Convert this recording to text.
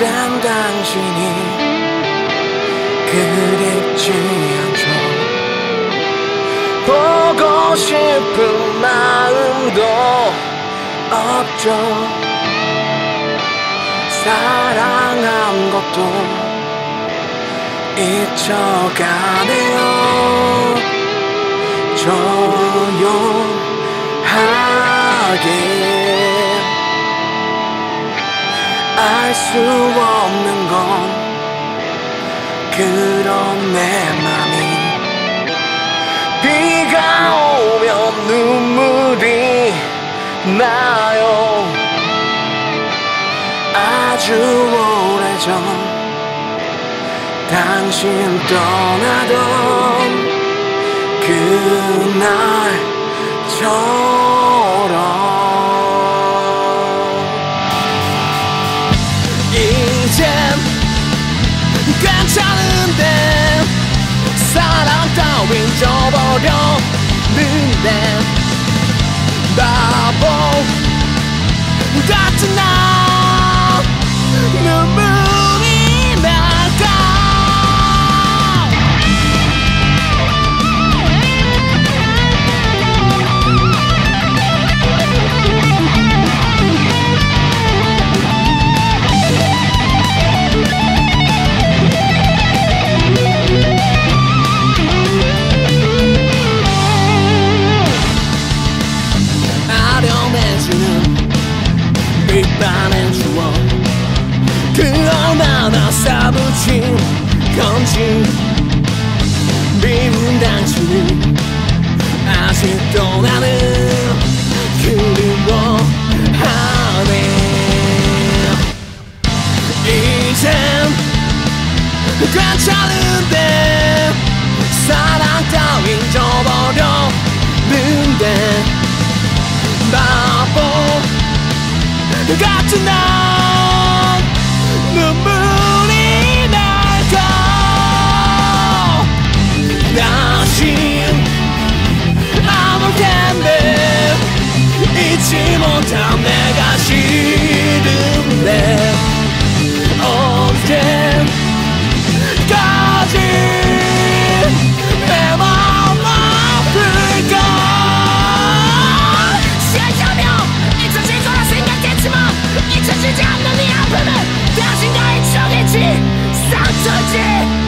이젠 당신이 그립지 않죠. 보고 싶은 마음도 없죠. 사랑한 것도 잊혀가네요. 조용하게 알 수 없는 건 그런 내 맘이. 비가 오면 눈물이 나요. 아주 오래전 당신 떠나던 그날처럼 괜찮은데 사랑 따윈 져버렸는데 얼마나 싸붙인 건지 미운 당신은 아직도 나는 그리워하네. 이젠 괜찮은데 사랑 따윈 져버렸는데 바보 같은 나 命三十